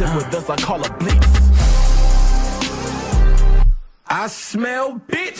with us, I call a Blitz. I smell bitch.